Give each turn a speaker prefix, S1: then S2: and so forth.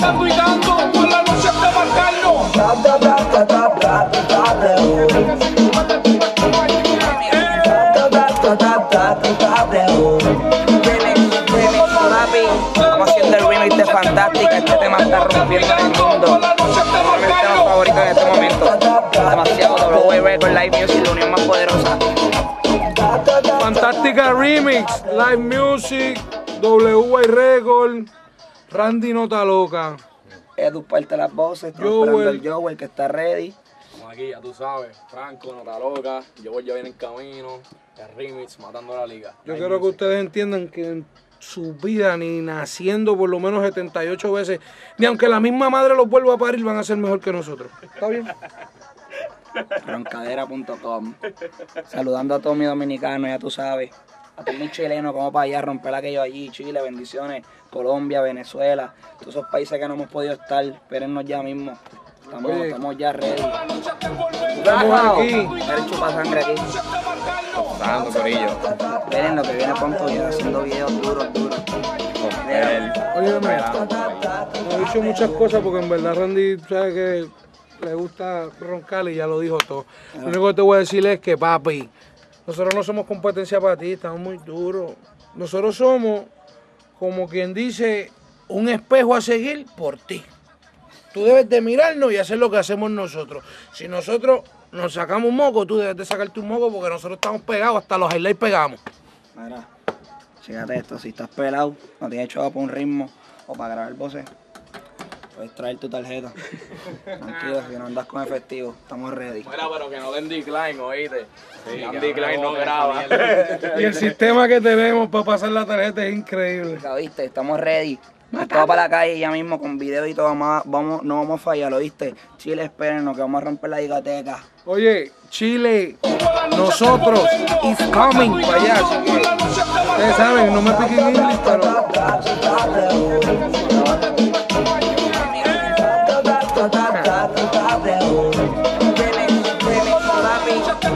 S1: están brigando por la de Fantástica, este tema está rompiendo el mundo. Favorito este momento. Demasiado Live Music, la unión más poderosa.
S2: Fantástica Remix, Live Music, WY Record. Randy Nota Loca.
S1: Edu parte las voces, estamos
S2: Joel.
S1: esperando el Joel que está ready.
S3: Como aquí, ya tú sabes, Franco, Nota Loca, yo voy ya viene en camino, el remix, matando la liga.
S2: Yo quiero que ustedes entiendan que en su vida, ni naciendo por lo menos 78 veces, ni aunque la misma madre los vuelva a parir, van a ser mejor que nosotros. ¿Está bien?
S1: roncadera.com. Saludando a todos mis dominicanos, ya tú sabes. A todos mis chilenos, como para allá, romper aquello allí. Chile, bendiciones. Colombia, Venezuela. Todos esos países que no hemos podido estar. Espérennos ya mismo. Estamos,
S2: Oye.
S1: estamos ya ready.
S2: Estamos aquí.
S1: El chupasangre aquí.
S4: Santo Corillo.
S1: Esperen lo que viene pronto. Yo haciendo videos duros, duros.
S4: El-
S2: Óyeme, no he dicho muchas cosas porque en verdad Randy sabe que le gusta roncar y ya lo dijo todo. Lo único que te voy a decir es que, papi, nosotros no somos competencia para ti, estamos muy duros. Nosotros somos, como quien dice, un espejo a seguir por ti. Tú debes de mirarnos y hacer lo que hacemos nosotros. Si nosotros nos sacamos un moco, tú debes de sacarte un moco porque nosotros estamos pegados, hasta los highlights pegamos.
S1: Mira, fíjate esto. Si estás pelado, no tienes chavo para un ritmo o para grabar voces, puedes traer tu tarjeta. Tranquilo, si no andas con efectivo, estamos ready.
S3: Mira, pero que no den decline, oíste. Si dan decline no graba.
S2: Y el sistema que tenemos para pasar la tarjeta es increíble.
S1: Ya viste, estamos ready. Va para la calle ya mismo con video y todo. Vamos, vamos, no vamos a fallar, ¿lo viste? Chile, espérenos que vamos a romper la discoteca.
S2: Oye, Chile, nosotros, is coming para allá. Ustedes saben, no me piquen inglés, pero
S5: Muchas te